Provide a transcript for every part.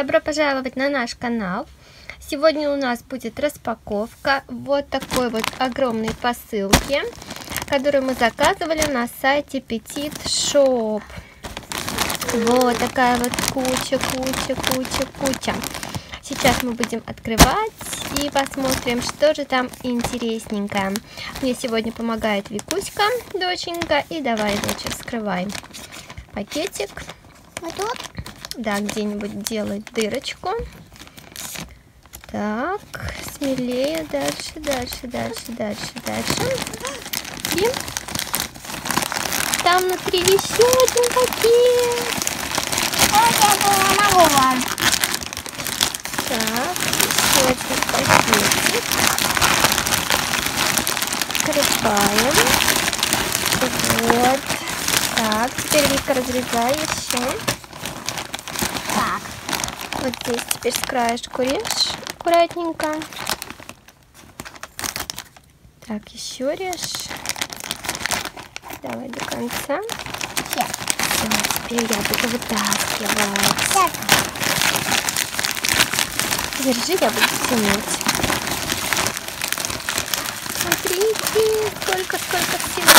Добро пожаловать на наш канал. Сегодня у нас будет распаковка вот такой вот огромной посылки, которую мы заказывали на сайте Petit Shop. Вот такая вот куча, куча, куча, куча. Сейчас мы будем открывать и посмотрим, что же там интересненькое. Мне сегодня помогает Викуська, доченька. И давай, дочь, вскрывай пакетик. Вот тут? Да, где-нибудь делать дырочку. Так, смелее, дальше, дальше, дальше, дальше, дальше. И там внутри еще один пакет. Так, еще один пакетик. Открываем. Вот. Так, теперь Вика разрезай еще. Вот здесь теперь с краешку режь аккуратненько. Так, еще режь. Давай до конца. Все. Все, теперь я буду вытаскивать. Так. Держи, я буду тянуть. Смотрите, сколько, сколько всего.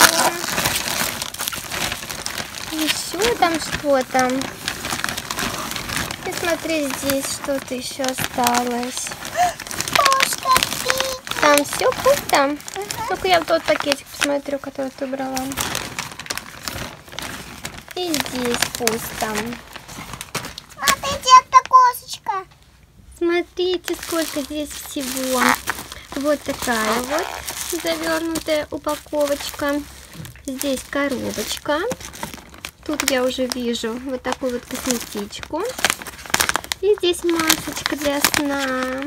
Еще там что-то. И смотри, здесь что-то еще осталось. Там все пусто. Ну-ка я в тот пакетик посмотрю, который ты брала. И здесь пусто. Смотрите, это кошечка. Смотрите, сколько здесь всего. Вот такая вот завернутая упаковочка. Здесь коробочка. Тут я уже вижу вот такую вот косметичку. И здесь масочка для сна.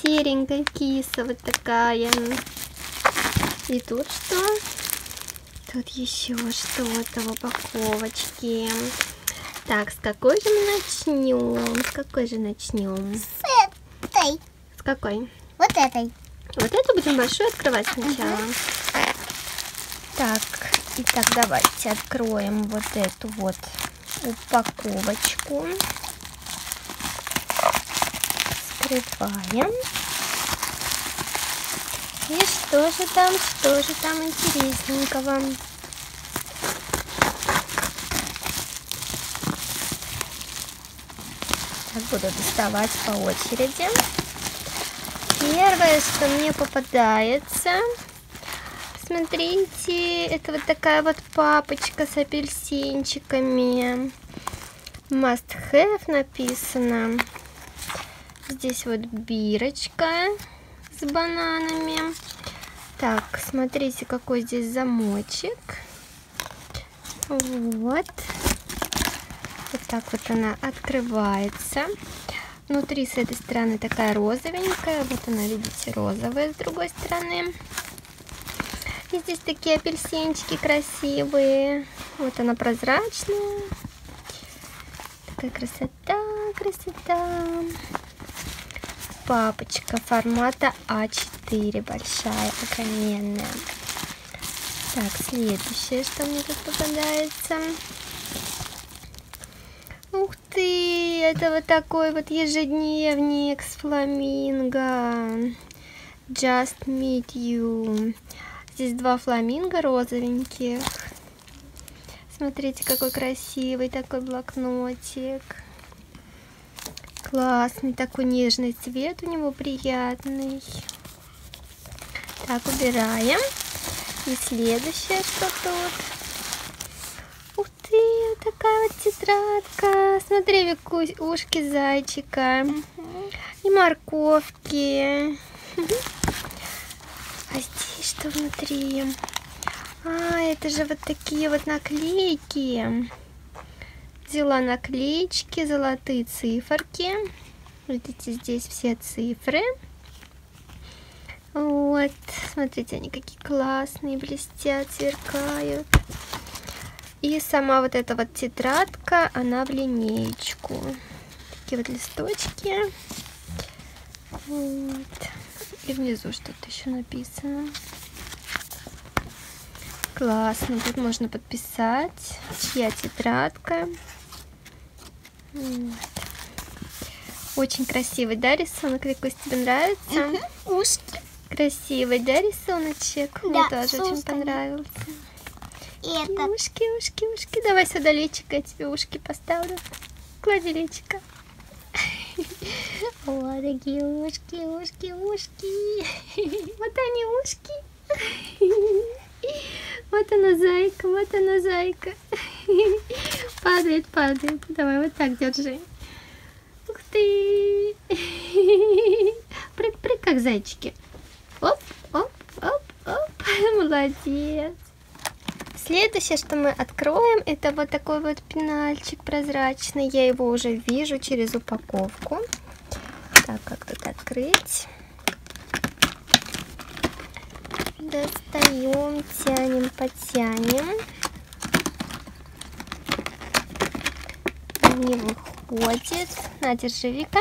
Серенькая киса вот такая. И тут что? Тут еще что-то в упаковочке. Так, с какой же мы начнем? С какой же начнем? С этой. С какой? Вот этой. Вот эту будем большую открывать сначала. Так, итак, давайте откроем вот эту вот упаковочку. Скрываем. И что же там, что же там интересненького? Так, буду доставать по очереди. Первое, что мне попадается, смотрите, это вот такая вот папочка с апельсинчиками. Must have написано. Здесь вот бирочка с бананами. Так, смотрите, какой здесь замочек. Вот. Вот так вот она открывается. Внутри с этой стороны такая розовенькая. Вот она, видите, розовая с другой стороны. И здесь такие апельсинчики красивые. Вот она прозрачная. Такая красота, красота. Папочка формата А4. Большая, огроменная. Так, следующее, что мне тут попадается. Ух ты, это вот такой вот ежедневник с фламинго. Just meet you. Здесь два фламинго розовеньких. Смотрите, какой красивый такой блокнотик. Классный, такой нежный цвет у него приятный. Так, убираем. И следующее, что тут? Ух ты, вот такая вот тетрадка. Смотри, Викусь, ушки зайчика. И морковки. А здесь что внутри? А, это же вот такие вот наклейки. Взяла наклеечки, золотые циферки. Видите, здесь все цифры. Вот, смотрите, они какие классные, блестят, сверкают. И сама вот эта вот тетрадка, она в линеечку. Такие вот листочки. Вот. И внизу что-то еще написано. Классно. Тут можно подписать, чья тетрадка. Очень красивый, да, рисунок? Викусь, тебе нравится? Ушки. Красивый, да, рисуночек? Мне Да, тоже с очень понравился. И это Ушки, ушки, ушки. Давай сюда личико, я тебе ушки поставлю. Клади личико. О, такие ушки, ушки, ушки. Вот они ушки. Вот она зайка, вот она зайка. Падает, падает. Давай вот так держи. Ух ты. Прыг, прыг, как зайчики. Оп, оп, оп, оп. Молодец. Следующее, что мы откроем, это вот такой вот пенальчик прозрачный. Я его уже вижу через упаковку. Так, как тут открыть? Достаем, тянем, потянем. Не выходит. На, держи, Вика.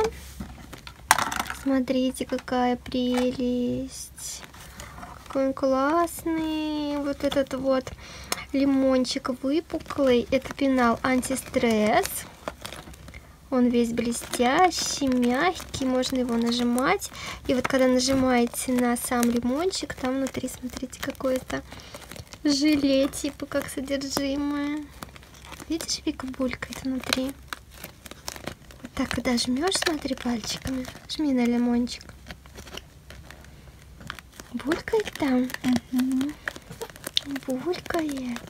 Смотрите, какая прелесть. Какой он классный. Вот этот вот лимончик выпуклый. Это пенал антистресс. Он весь блестящий, мягкий, можно его нажимать. И вот когда нажимаете на сам лимончик, там внутри, смотрите, какое-то желе, типа как содержимое. Видишь, Вика булькает внутри. Так, когда жмешь, смотри, пальчиками. Жми на лимончик. Булькает там. Булькает.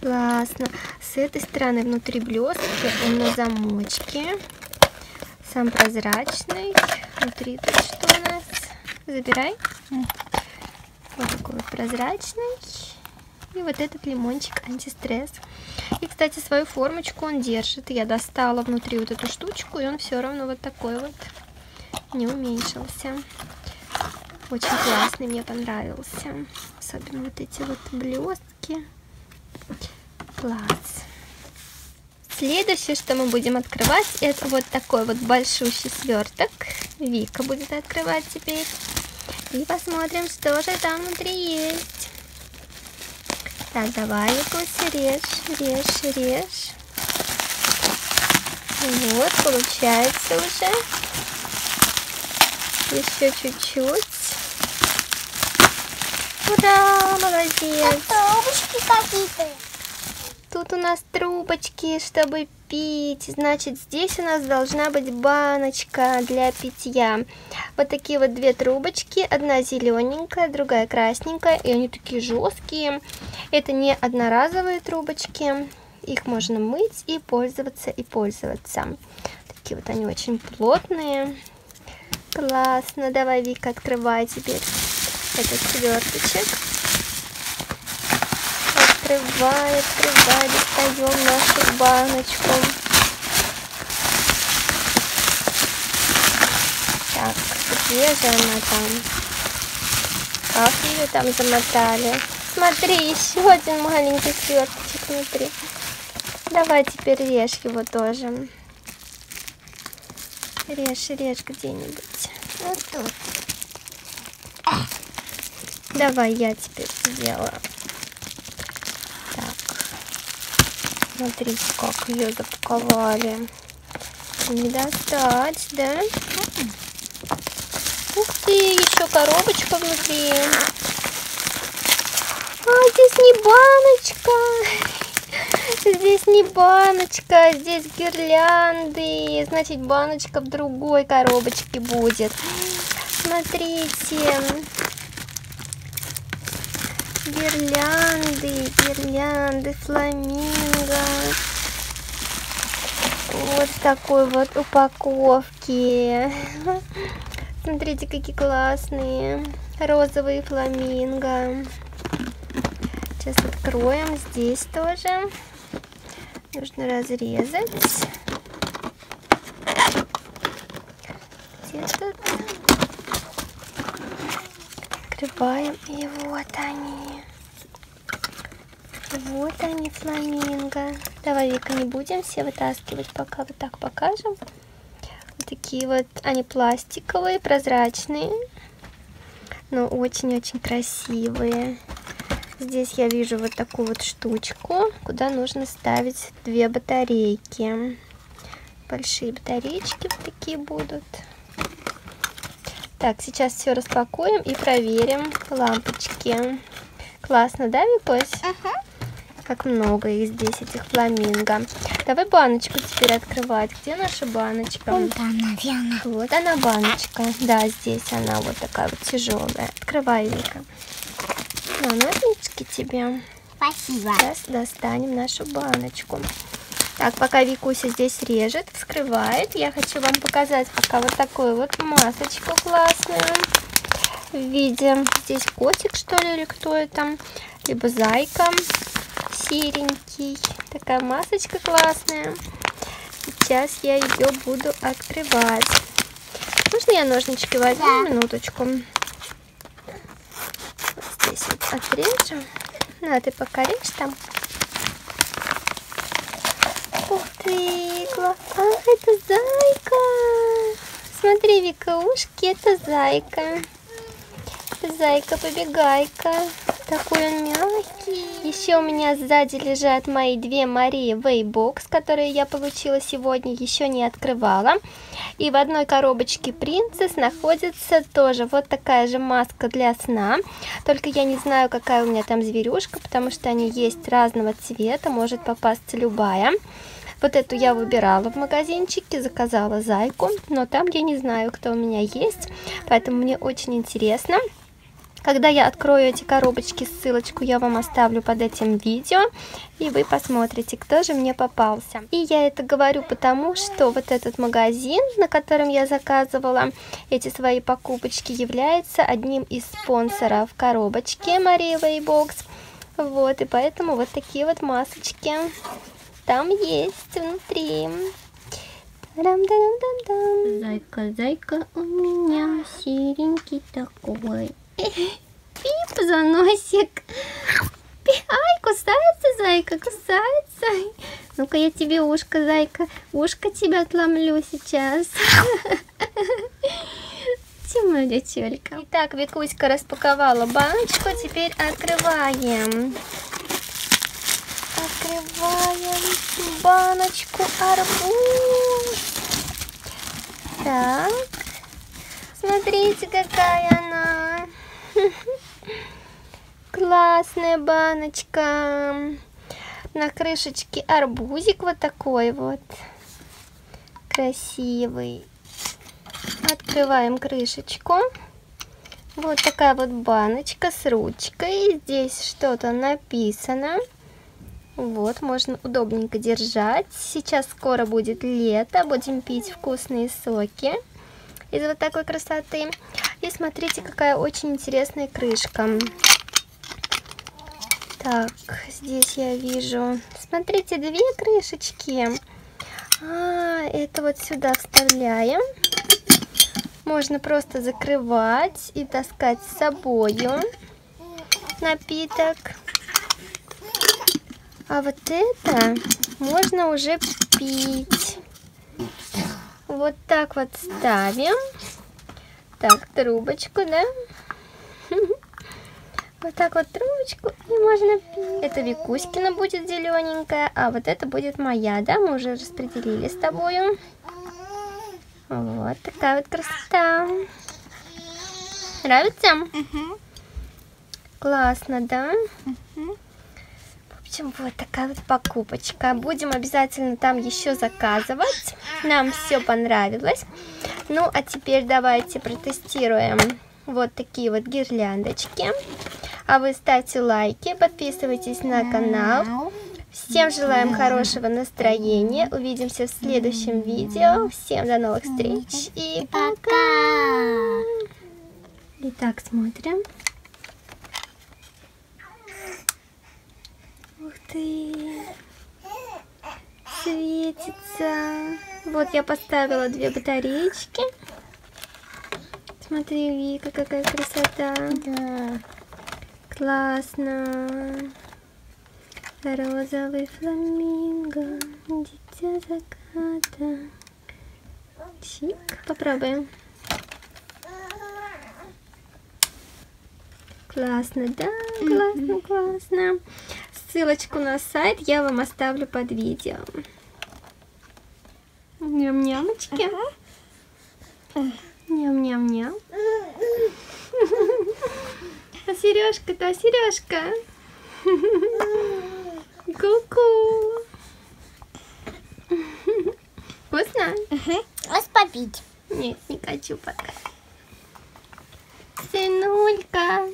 Классно. С этой стороны внутри блестки, он на замочке. Сам прозрачный. Внутри тут что у нас? Забирай. Вот такой вот прозрачный. И вот этот лимончик антистресс. И, кстати, свою формочку он держит. Я достала внутри вот эту штучку, и он все равно вот такой вот не уменьшился. Очень классный, мне понравился. Особенно вот эти вот блестки. Класс. Следующее, что мы будем открывать, это вот такой вот большущий сверток. Вика будет открывать теперь. И посмотрим, что же там внутри есть. Так, давай, Викуся, режь, режь, режь. Вот, получается уже. Еще чуть-чуть. Ура, молодец. трубочки какие-то. Тут у нас трубочки, чтобы пить. Значит, здесь у нас должна быть баночка для питья. Вот такие вот две трубочки. Одна зелененькая, другая красненькая. И они такие жесткие. Это не одноразовые трубочки. Их можно мыть и пользоваться, и пользоваться. Такие вот они очень плотные. Классно. Давай, Вика, открывай теперь этот сверточек. Открывай, открывай, достаем нашу баночку. Так, где же она там? Как ее там замотали? Смотри, еще один маленький сверточек внутри. Давай теперь режь его тоже. Режь, режь где-нибудь. Вот тут. Давай я теперь сделаю. Так. Смотрите, как ее запаковали. Не достать, да? Ух ты, еще коробочка внутри. А, здесь не баночка. Здесь не баночка, здесь гирлянды. Значит, баночка в другой коробочке будет. Смотрите. Гирлянды, гирлянды, фламинго. Вот в такой вот упаковке. Смотрите, какие классные. Розовые фламинго. Сейчас откроем. Здесь тоже. Нужно разрезать. Где тут? Открываем. И вот они. Вот они, фламинго. Давай, Вика, не будем все вытаскивать, пока вот так покажем. Вот такие вот, они пластиковые, прозрачные, но очень-очень красивые. Здесь я вижу вот такую вот штучку, куда нужно ставить две батарейки. большие батареечки вот такие будут. Так, сейчас все распакуем и проверим лампочки. Классно, да, Викось? Ага. Как много их здесь, этих фламинго. Давай баночку теперь открывать. Где наша баночка? Вон там, наверное. Вот она баночка. Да, здесь она вот такая вот тяжелая. Открывай, Вика. На ножнички тебе. Спасибо. Сейчас достанем нашу баночку. Так, пока Викуся здесь режет, вскрывает, я хочу вам показать пока вот такую вот масочку классную. В виде, здесь котик что ли, или кто это, либо зайка серенький. Такая масочка классная. Сейчас я ее буду открывать. Можно я ножнички возьму? Да. Минуточку. Вот здесь вот отрежу. На, ты пока режь там. Ух ты. А, это зайка. Смотри, Вика, ушки, это зайка. Зайка-побегайка. Такой он мягкий. Еще у меня сзади лежат мои две Марии Вейбокс, которые я получила сегодня, еще не открывала. И в одной коробочке Принцесс находится тоже вот такая же маска для сна. Только я не знаю, какая у меня там зверюшка, потому что они есть разного цвета, может попасться любая. Вот эту я выбирала в магазинчике, заказала зайку, но там я не знаю, кто у меня есть, поэтому мне очень интересно. Когда я открою эти коробочки, ссылочку я вам оставлю под этим видео, и вы посмотрите, кто же мне попался. И я это говорю потому, что вот этот магазин, на котором я заказывала эти свои покупочки, является одним из спонсоров коробочки Мария Вейбокс. Вот, и поэтому вот такие вот масочки там есть внутри. Зайка, зайка у меня серенький такой. Пип, заносик. Пи- Ай, кусается зайка, кусается. Ну-ка я тебе ушко, зайка, ушко тебя отломлю сейчас. Темнолетелька. Итак, Викуська распаковала баночку, теперь открываем. Открываем баночку арбуз. Так, смотрите, какая она. Классная баночка. На крышечке арбузик вот такой вот. Красивый. Открываем крышечку. Вот такая вот баночка с ручкой. Здесь что-то написано. Вот, можно удобненько держать. Сейчас скоро будет лето, будем пить вкусные соки из вот такой красоты. И смотрите, какая очень интересная крышка. Так, здесь я вижу, смотрите, две крышечки. А, это вот сюда вставляем. Можно просто закрывать и таскать с собою напиток. А вот это можно уже пить. Вот так вот ставим. Так, трубочку, да? Вот так вот трубочку и можно пить. Это Викуськина будет зелененькая, а вот это будет моя, да? Мы уже распределили с тобою. Вот такая вот красота. Нравится? Угу. Классно, да? Угу. Общем, вот такая вот покупочка. Будем обязательно там еще заказывать. Нам все понравилось. Ну, а теперь давайте протестируем вот такие вот гирляндочки. А вы ставьте лайки, подписывайтесь на канал. Всем желаем хорошего настроения. Увидимся в следующем видео. Всем до новых встреч и Пока. Итак, смотрим. Ух ты! Светится. Вот я поставила две батареечки. Смотри, Вика, какая красота. Да. Классно. Розовый фламинго, дитя заката. Чик, попробуем. Классно, да, классно, классно. Ссылочку на сайт я вам оставлю под видео. Ням-нямочки. Ням-ням-ням. А сережка-то, а сережка? Ку-ку. Вкусно? Раз попить. Нет, не хочу пока. Сынулька.